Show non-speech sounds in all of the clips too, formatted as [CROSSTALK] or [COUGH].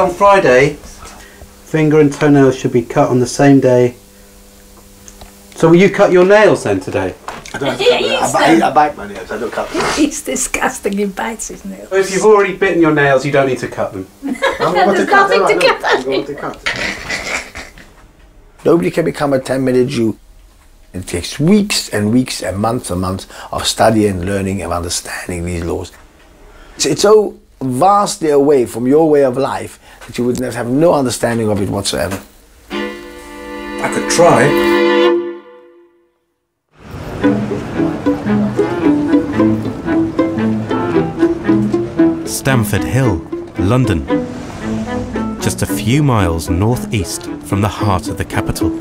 on Friday, finger and toenails should be cut on the same day. So will you cut your nails then today? I don't have to He cut them. I, bite, them. I bite my nails, I don't cut them. He's disgusting. He bites his nails. So if you've already bitten your nails, you don't need to cut them. [LAUGHS] There's nothing to cut. I'm to cut. Nobody can become a 10 minute Jew. It takes weeks and weeks and months and months of study and learning, and understanding these laws. It's, it's so vastly away from your way of life that you would have no understanding of it whatsoever. I could try. Stamford Hill, London. Just a few miles northeast from the heart of the capital.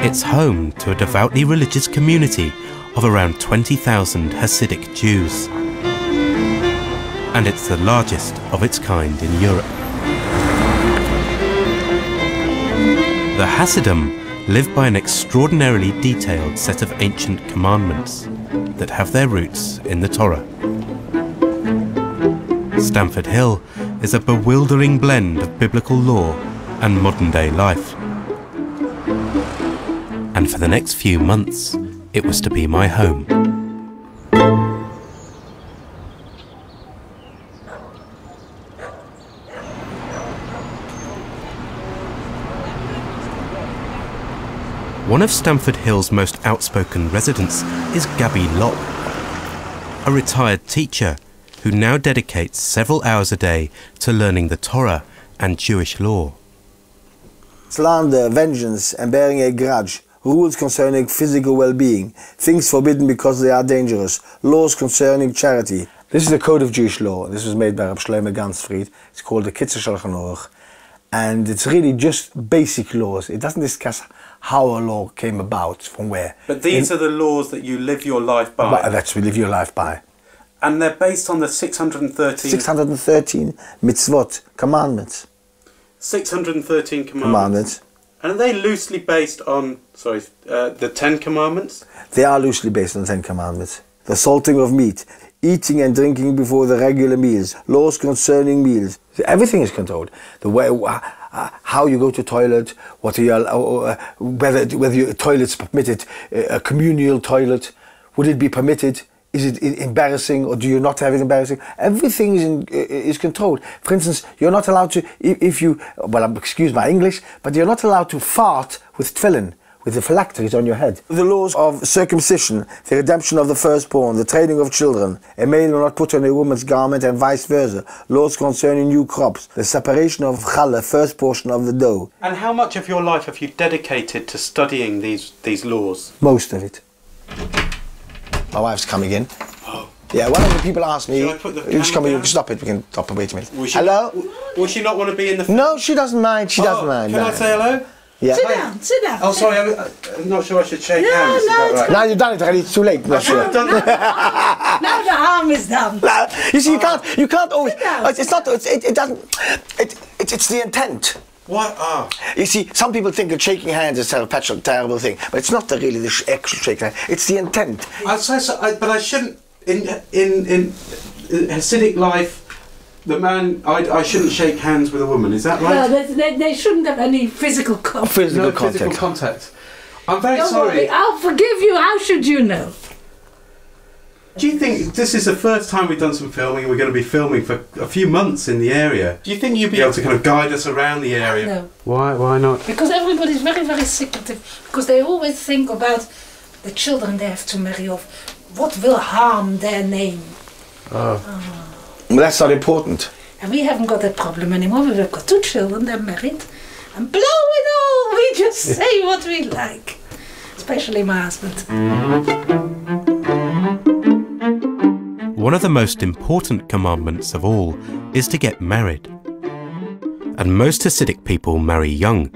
It's home to a devoutly religious community of around 20,000 Hasidic Jews. And it's the largest of its kind in Europe. The Hasidim live by an extraordinarily detailed set of ancient commandments that have their roots in the Torah. Stamford Hill is a bewildering blend of biblical law and modern day life. And for the next few months, it was to be my home. One of Stamford Hill's most outspoken residents is Gabby Lopp, a retired teacher who now dedicates several hours a day to learning the Torah and Jewish law. Slander, vengeance, and bearing a grudge, rules concerning physical well-being, things forbidden because they are dangerous, laws concerning charity. This is the code of Jewish law. This was made by Rab Shlomo Ganzfried. It's called the Kitzur Shulchan Aruch. And it's really just basic laws. It doesn't discuss how a law came about, from where. But these are the laws that you live your life by. But that's we live your life by. And they're based on the 613, 613 mitzvot, commandments. 613 commandments. Commandments. And are they loosely based on, sorry, uh, the Ten Commandments? They are loosely based on the Ten Commandments. The salting of meat, eating and drinking before the regular meals, laws concerning meals. Everything is controlled. The way, uh, how you go to toilet, what you, uh, whether whether your toilet's permitted, uh, a communal toilet, would it be permitted? Is it embarrassing or do you not have it embarrassing? Everything is, in, is controlled. For instance, you're not allowed to, if you, well, excuse my English, but you're not allowed to fart with tefillin with the phylacteries on your head. The laws of circumcision, the redemption of the firstborn, the training of children, a male will not put on a woman's garment and vice versa, laws concerning new crops, the separation of challah, first portion of the dough. And how much of your life have you dedicated to studying these, these laws? Most of it. My wife's coming in. Oh. Yeah, one of the people asked me, Shall I put the you just camera in, down? stop it, we can stop it, wait a minute. Will she Hello? Not, will she not want to be in the... No, she doesn't mind, she oh, doesn't Oh, mind. Can no. I say hello? Yeah. Sit down, sit down. Oh, sorry, I'm, I'm not sure I should shake No, hands. is no, it's right? Now you've done it already, it's too late. No, Should I have done? Now the harm is done. No, you see, you can't, you can't always. down. It's, it's not. It's, it, it doesn't. It, it, it's the intent. What? Ah. You see, some people think that shaking hands is a terrible, terrible thing, but it's not the, really the sh- actual shaking hand. It's the intent. I say so, I, but I shouldn't. In in in Hasidic life, the man I, I shouldn't shake hands with a woman. Is that right? they, they, they shouldn't have any physical contact. Physical no contact. physical contact. I'm very Don't sorry. worry, I'll forgive you. How should you know? Do you think this is the first time we've done some filming? and We're going to be filming for a few months in the area. Do you think you'd be able to kind of guide us around the area? No, Why? Why not? because everybody's very, very secretive. Because they always think about the children they have to marry off. What will harm their name? Oh. Ah. Well, that's not important. And we haven't got that problem anymore. We've got two children, they're married. And blow it all! We just say what we like. Especially my husband. One of the most important commandments of all is to get married. And most Hasidic people marry young,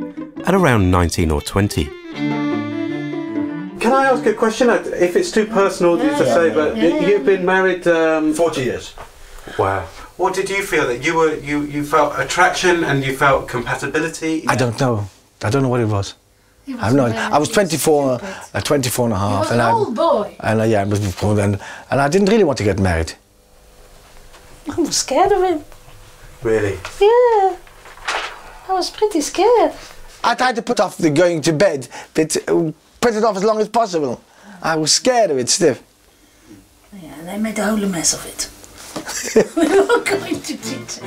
at around 19 or 20. Can I ask a question? If it's too personal to say, but yeah, yeah. you've been married. Um, 40 years. Wow. What did you feel that you were? You you felt attraction and you felt compatibility. I don't know. I don't know what it was. I have no idea. I was 24, stupid. uh, 24 and a He half. was and an I, old boy. and uh, yeah, I was before then. And I didn't really want to get married. I was scared of him. Really? Yeah. I was pretty scared. I tried to put off the going to bed, but uh, put it off as long as possible. I was scared of it, stiff. Yeah, and they made a whole mess of it. We were going to details.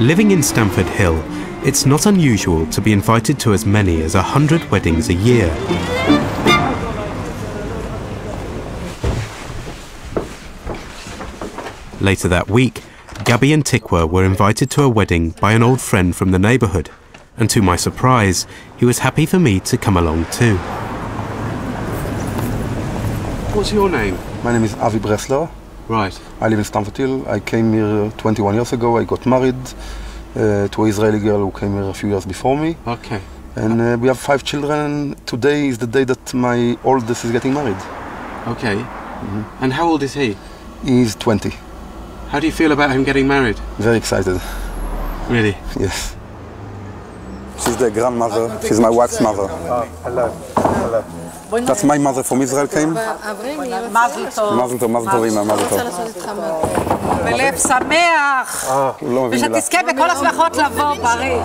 Living in Stamford Hill, it's not unusual to be invited to as many as a hundred weddings a year. Later that week, Gabby and Tikwa were invited to a wedding by an old friend from the neighbourhood, and to my surprise, he was happy for me to come along too. What's your name? My name is Avi Bresler. Right. I live in Stamford Hill. I came here 21 years ago. I got married uh, to an Israeli girl who came here a few years before me. Okay. And uh, we have five children. Today is the day that my oldest is getting married. Okay. And how old is he? He's 20. How do you feel about him getting married? Very excited. Really? Yes. She's the grandmother. She's my wife's mother. Hello. Hello. That's my mother from Israel came. מזל טוב. Mazel tov, mazel tov, אמא, mazel tov. בלב שמח. הוא לא מבין מילה. ושתזכה בכל השמחות לבוא בריא.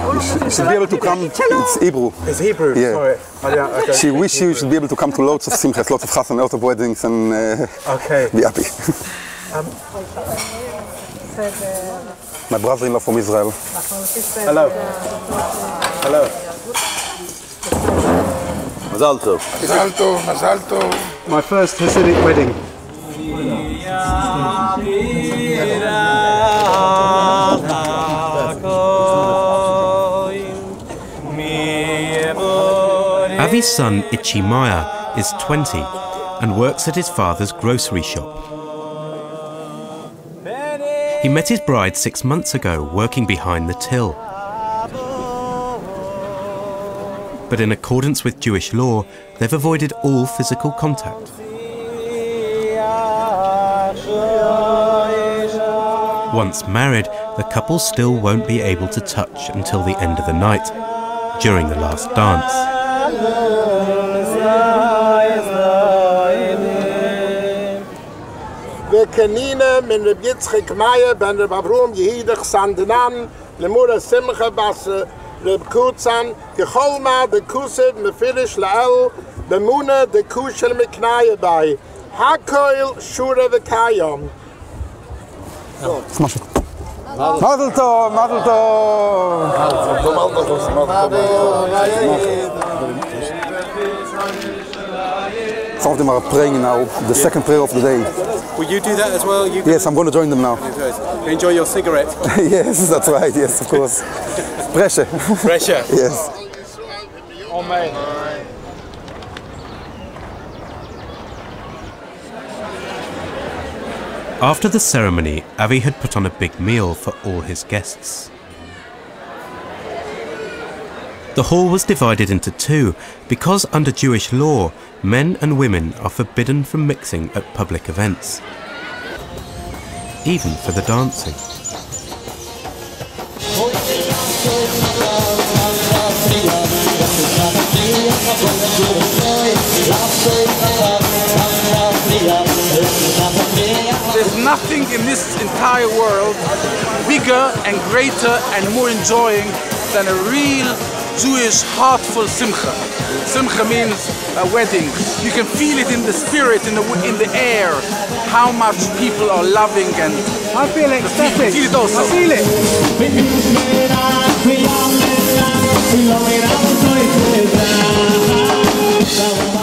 Should be able to come. It's Hebrew. It's Hebrew. Yeah. Sorry. Oh, yeah, okay. She wish you should be able to come to loads of simchas, lots of chassan, lots of weddings, and uh, Okay. be happy. my brother-in-law from Israel. Hello. Hello. Mazal tov. Mazal tov. Mazal tov. My first Hasidic wedding. Avi's son Ichimaya is 20 and works at his father's grocery shop. He met his bride six months ago working behind the till. But in accordance with Jewish law, they've avoided all physical contact. Once married, the couple still won't be able to touch until the end of the night, during the last dance. וכנינה מן רב יצחק מאיה בן רב אברום יהידך סנדנן למורה שמחה בס רב קוצן ככל מה דקוסד מפירש לאל במונה דקושל מקנאיה ביי הכל שורה וקיים Mazel tov, mazel tov. Some of them are praying now, the second prayer of the day. Will you do that as well? You Yes, I'm going to join them now. [LAUGHS] enjoy your cigarette. [LAUGHS] yes, that's right, yes, of course. [LAUGHS] Pressure. Pressure. yes. Oh, After the ceremony, Avi had put on a big meal for all his guests. The hall was divided into two because, under Jewish law, men and women are forbidden from mixing at public events, even for the dancing. There's nothing in this entire world bigger and greater and more enjoying than a real Jewish heartful simcha. Simcha means a wedding. You can feel it in the spirit, in the in the air, how much people are loving and I feel ecstatic. feel it also. I feel it.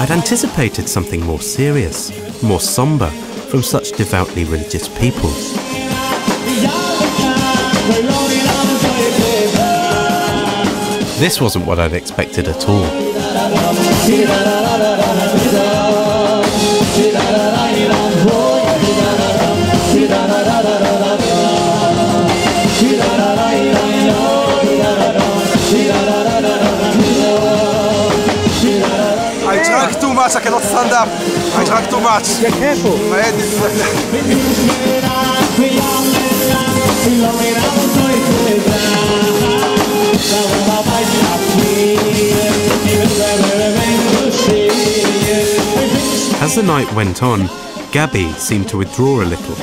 I'd anticipated something more serious, more somber, from such devoutly religious peoples. This wasn't what I'd expected at all. I drank too much, I cannot stand up. I drank too much. Get careful. My head is... [LAUGHS] As the night went on, Gabby seemed to withdraw a little.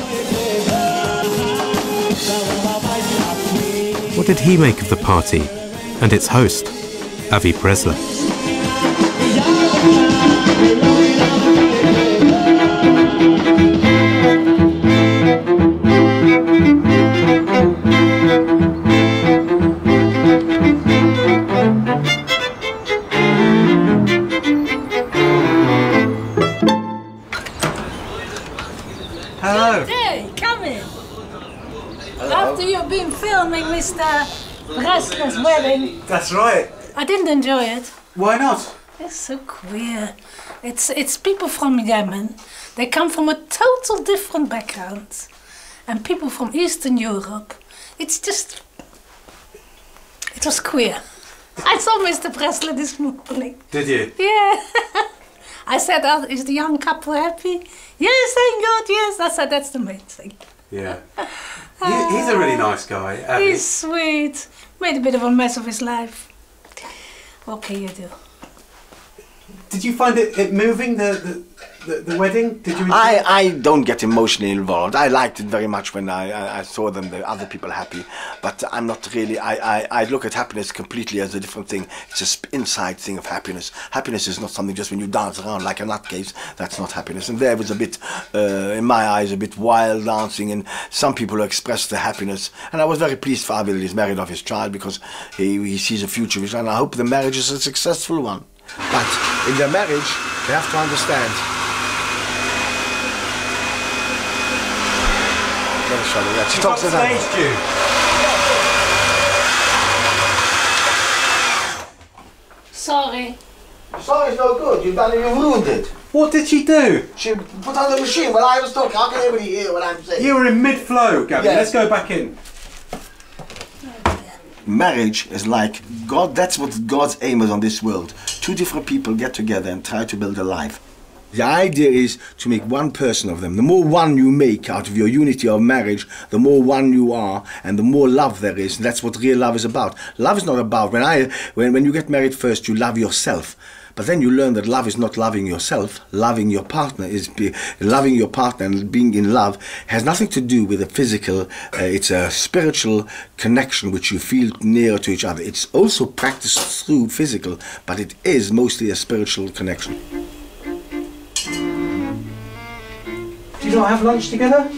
What did he make of the party and its host, Avi Bresler? That's right. I didn't enjoy it. Why not? It's so queer. It's it's people from Yemen. They come from a total different background, and people from Eastern Europe. It's just. It was queer. I saw Mr. Bressler this morning. Did you? Yeah. [LAUGHS] I said, oh, is the young couple happy? Yes, thank God, yes. I said, that's the main thing. Yeah. He, he's a really nice guy. Avi. He's sweet. Made a bit of a mess of his life. What can you do? Did you find it, it moving the, the the the wedding? Did you? I. I don't get emotionally involved. I liked it very much when I, I, I saw them, the other people happy. But I'm not really, I, I, I look at happiness completely as a different thing. It's a sp- inside thing of happiness. Happiness is not something just when you dance around like a nutcase. That's not happiness. And there was a bit, uh, in my eyes, a bit wild dancing. And some people expressed the happiness. And I was very pleased for that he's married off his child because he, he sees a future. And I hope the marriage is a successful one. But in their marriage, they have to understand Very sorry, yeah. She She's talks on to them. stage, Sorry. Sorry, it's no good. You've done it, you've ruined it. What did she do? She put on the machine while I was talking. How can everybody hear what I'm saying? You were in mid-flow, Gabby. Yeah. Let's go back in. Marriage is like God. That's what God's aim is on this world. Two different people get together and try to build a life. The idea is to make one person of them. The more one you make out of your unity of marriage, the more one you are, and the more love there is. That's what real love is about. Love is not about when I when, when you get married first, you love yourself. But then you learn that love is not loving yourself. Loving your partner is be, loving your partner and being in love has nothing to do with a physical. Uh, it's a spiritual connection which you feel nearer to each other. It's also practiced through physical, but it is mostly a spiritual connection. Do you not have lunch together?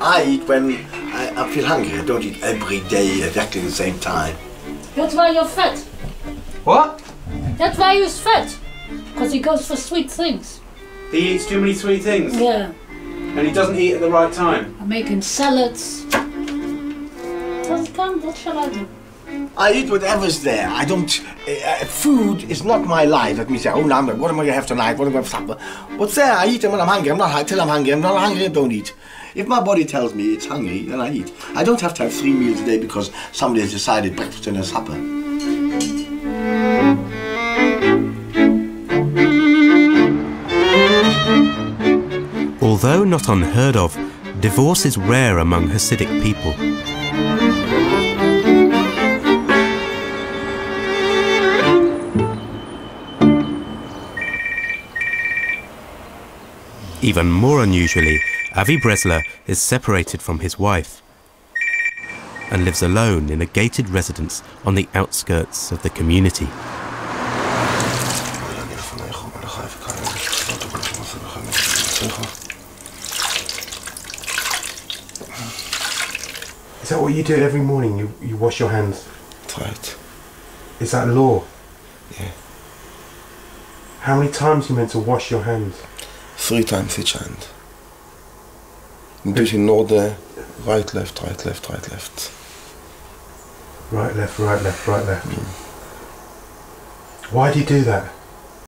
I eat when I, I feel hungry. I don't eat every day exactly the same time. That's why you're fat. What? That's why he's fat. Because he goes for sweet things. He eats too many sweet things, Yeah. and he doesn't eat at the right time. I'm making salads. Doesn't come, what shall I do? I eat whatever's there. I don't. Uh, uh, food is not my life. Let me say, oh, now I'm- what am I going to have tonight? What am I going to have supper? What's there? I eat when I'm hungry. I'm not hungry till I'm hungry. I'm not hungry. I don't eat. If my body tells me it's hungry, then I eat. I don't have to have three meals a day because somebody has decided breakfast and a supper. Although not unheard of, divorce is rare among Hasidic people. Even more unusually, Avi Bresler is separated from his wife and lives alone in a gated residence on the outskirts of the community. Is that what you do every morning? You, you wash your hands? That's right. Is that law? Yeah. How many times are you meant to wash your hands? Three times each hand. You do it in order, right, left, right, left, right, left. Right, left, right, left, right, left. Why do you do that?